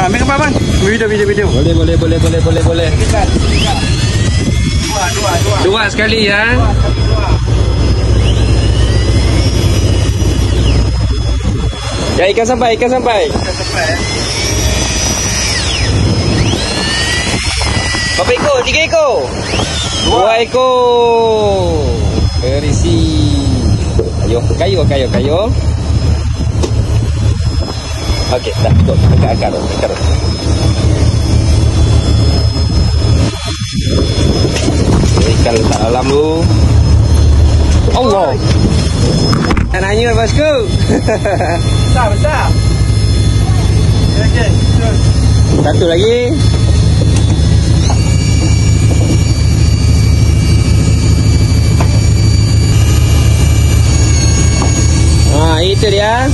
Ah, ambil gambar bang. Video video video. Boleh, boleh, boleh, boleh, boleh, boleh. Dua dua dua. Dua sekali ya. Ya, ikan sampai, ikan sampai. Berapa ekor? Tiga ekor? Dua ekor. Berisi. Ayo, kayu, kayu, kayu. Okey, dah cukup. Dekat akar tu, akar tu. Ikan letak dalam tu. Allah. Dan hanya bosku. Besar besar. Okey. Satu lagi. Ah, itu dia.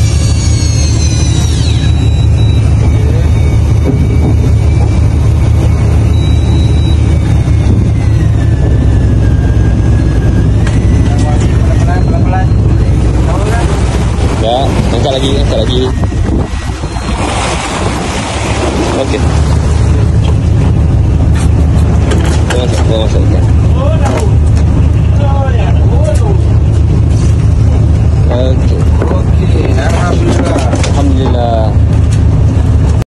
Sekejap Angkat lagi Angkat lagi. Okey. Kau masuk Kau masuk Kau Okey.